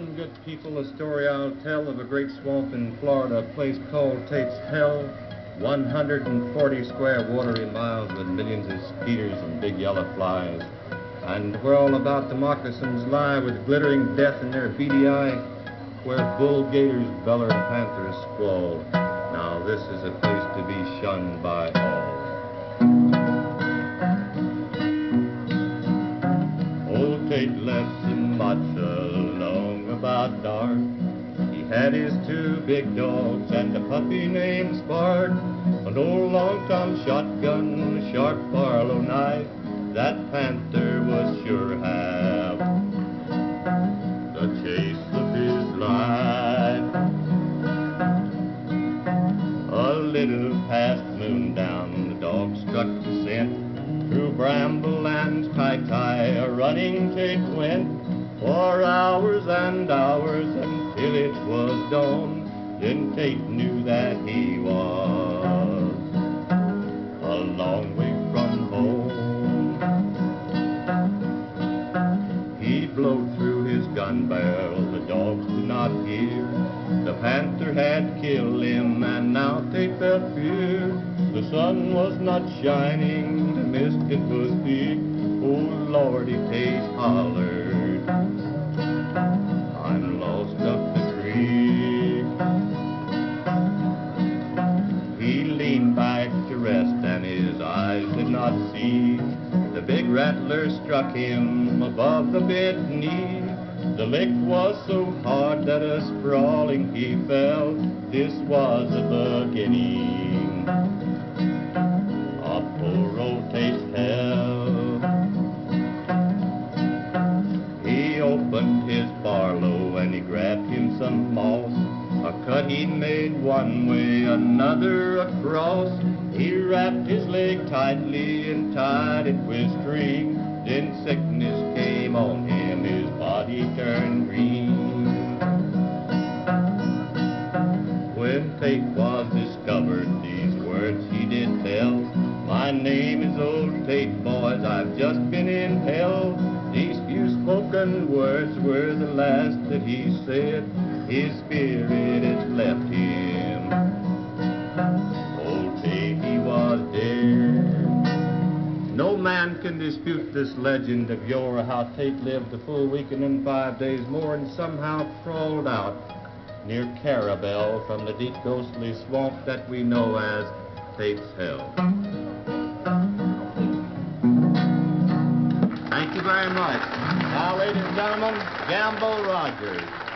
Listen, good people, a story I'll tell of a great swamp in Florida, a place called Tate's Hell. 140 square watery miles with millions of skeeters and big yellow flies. And where all about the moccasins lie with glittering death in their beady eye, where bull gators beller and panthers squall. Now this is a place to be shunned by all. Old Tate left Sumatra long about dark. He had his two big dogs and a puppy named Spark, an old long Tom shotgun, a sharp Barlow knife. That panther was sure have the chase of his life. A little past moon down, the dog struck the scent through bramble and titi, a running Tate went for hours and hours until it was dawn. Then Tate knew that he was a long way from home. He blowed through his gun barrel, the dogs did not hear. The panther had killed him, and now Tate felt fear. The sun was not shining, the mist it was thick. Oh Lordy, Tate hollered, I'm lost up the creek. He leaned back to rest, and his eyes did not see. The big rattler struck him above the bent knee. The lick was so hard that a sprawling he fell. This was the beginning his Barlow and he grabbed him some moss. A cut he made one way, another across. He wrapped his leg tightly and tied it with string. Then sickness came on him, his body turned green. When Tate was discovered, these words he did tell. My name is Old Tate, boys, I've just been in hell. These words were the last that he said. His spirit has left him. Old Tate, was dead. No man can dispute this legend of yore, how Tate lived a full week and then five days more and somehow crawled out near Carrabelle from the deep ghostly swamp that we know as Tate's Hell. Thank you very much. Now, ladies and gentlemen, Gamble Rogers.